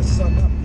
the sun up.